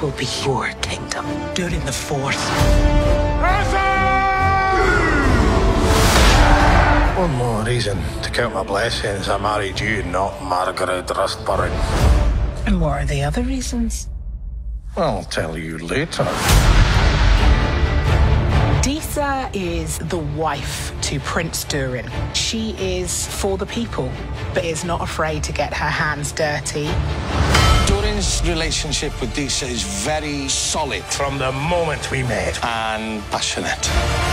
will be your kingdom. Durin the Fourth. One more reason to count my blessings. I married you, not Margaret Rustburn. And what are the other reasons? I'll tell you later. Disa is the wife to Prince Durin. She is for the people, but is not afraid to get her hands dirty. Durin's relationship with Disa is very solid From the moment we met, and passionate.